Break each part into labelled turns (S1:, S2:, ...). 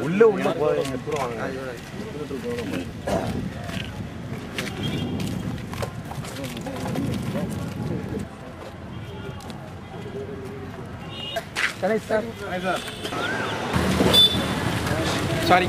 S1: உள்ள உள்ள போய் எடுத்துருவாங்க
S2: சாரி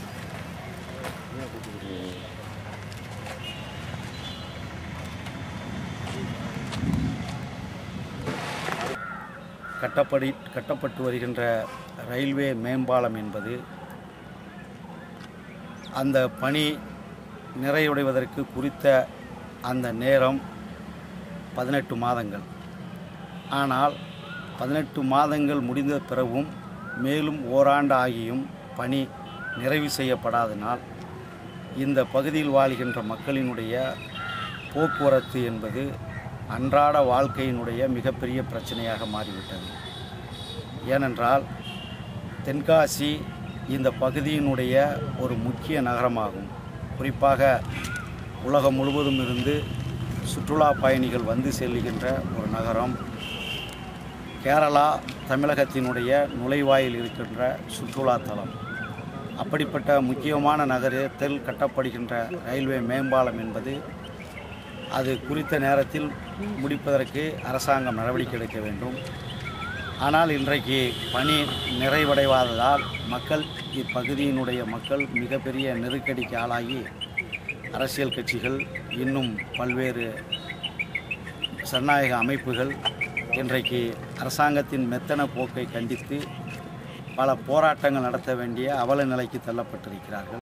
S3: கட்டப்படி கட்டப்பட்டு வருகின்ற ரயில்வே மேம்பாலம் என்பது அந்த பணி நிறைவடைவதற்கு குறித்த அந்த நேரம் பதினெட்டு மாதங்கள். ஆனால் பதினெட்டு மாதங்கள் முடிந்த பிறகும் மேலும் ஓராண்டு ஆகியும் பணி நிறைவு செய்யப்படாதனால் இந்த பகுதியில் வாழ்கின்ற மக்களினுடைய போக்குவரத்து என்பது அன்றாட வாழ்க்கையினுடைய மிகப்பெரிய பிரச்சனையாக மாறிவிட்டது. ஏனென்றால் தென்காசி இந்த பகுதியினுடைய ஒரு முக்கிய நகரமாகும். குறிப்பாக உலகம் முழுவதும் இருந்து சுற்றுலா பயணிகள் வந்து செல்லுகின்ற ஒரு நகரம். கேரளா தமிழகத்தினுடைய நுழைவாயில் இருக்கின்ற சுற்றுலாத்தலம் அப்படிப்பட்ட முக்கியமான நகரத்தில் கட்டப்படுகின்ற ரயில்வே மேம்பாலம் என்பது அது குறித்த நேரத்தில் முடிப்பதற்கு அரசாங்கம் நடவடிக்கை எடுக்க வேண்டும். ஆனால் இன்றைக்கு பணி நிறைவடைவாததால் மக்கள் இப்பகுதியினுடைய மக்கள் மிகப்பெரிய நெருக்கடிக்கு ஆளாகி அரசியல் கட்சிகள் இன்னும் பல்வேறு ஜனநாயக அமைப்புகள் இன்றைக்கு அரசாங்கத்தின் மெத்தன போக்கை கண்டித்து பல போராட்டங்கள் நடத்த வேண்டிய அவல நிலைக்கு தள்ளப்பட்டிருக்கிறார்கள்.